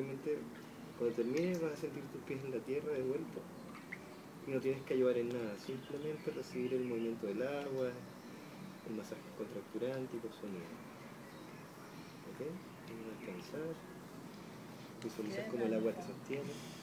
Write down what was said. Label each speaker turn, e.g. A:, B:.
A: simplemente cuando termines vas a sentir tus pies en la tierra de vuelta y no tienes que ayudar en nada, simplemente recibir el movimiento del agua, el masaje contracturante y los sonidos. ¿Ok? Descansar, visualizar cómo el agua te sostiene.